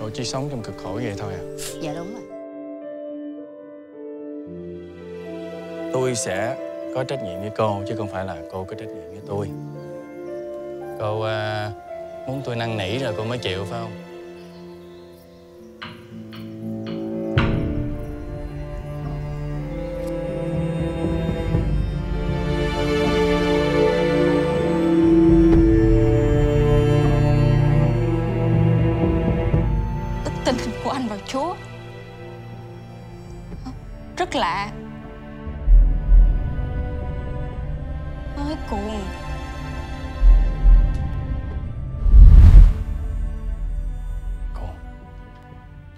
Cô chỉ sống trong cực khổ vậy thôi à? Dạ đúng rồi. Tôi sẽ có trách nhiệm với cô chứ không phải là cô có trách nhiệm với tôi. Cô à, muốn tôi năn nỉ rồi cô mới chịu phải không? Tình hình của anh và Chúa Rất lạ. Nói cùng. Con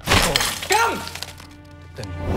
Con Câm! Tình